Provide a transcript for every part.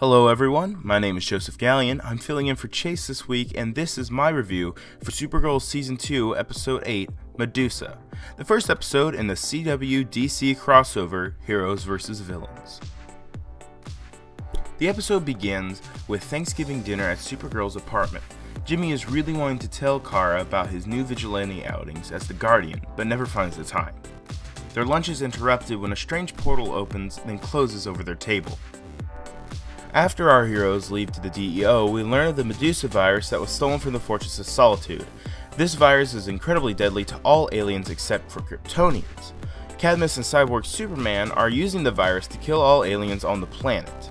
Hello everyone, my name is Joseph Gallion. I'm filling in for Chase this week, and this is my review for Supergirl Season 2, Episode 8, Medusa, the first episode in the CW DC crossover Heroes vs. Villains. The episode begins with Thanksgiving dinner at Supergirl's apartment. Jimmy is really wanting to tell Kara about his new vigilante outings as the Guardian, but never finds the time. Their lunch is interrupted when a strange portal opens, then closes over their table. After our heroes leave to the DEO, we learn of the Medusa virus that was stolen from the Fortress of Solitude. This virus is incredibly deadly to all aliens except for Kryptonians. Cadmus and Cyborg Superman are using the virus to kill all aliens on the planet.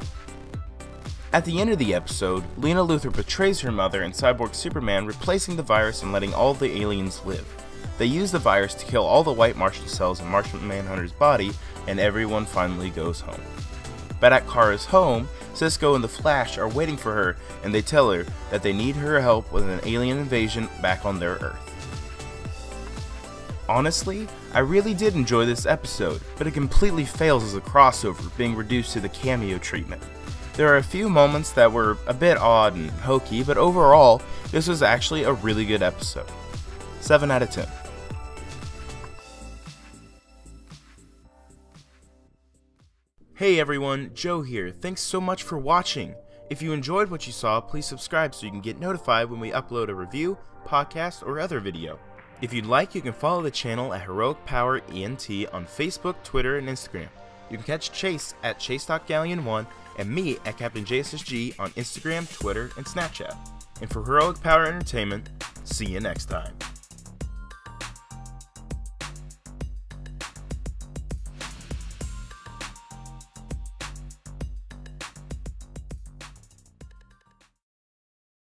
At the end of the episode, Lena Luthor betrays her mother and Cyborg Superman, replacing the virus and letting all the aliens live. They use the virus to kill all the white Martian cells in Martian Manhunter's body, and everyone finally goes home. But at Kara's home, Cisco and the Flash are waiting for her, and they tell her that they need her help with an alien invasion back on their Earth. Honestly, I really did enjoy this episode, but it completely fails as a crossover, being reduced to the cameo treatment. There are a few moments that were a bit odd and hokey, but overall, this was actually a really good episode. 7 out of 10. Hey everyone, Joe here. Thanks so much for watching. If you enjoyed what you saw, please subscribe so you can get notified when we upload a review, podcast, or other video. If you'd like, you can follow the channel at Heroic Power ENT on Facebook, Twitter, and Instagram. You can catch Chase at Chase.Galleon1 and me at Captain JSSG on Instagram, Twitter, and Snapchat. And for Heroic Power Entertainment, see you next time.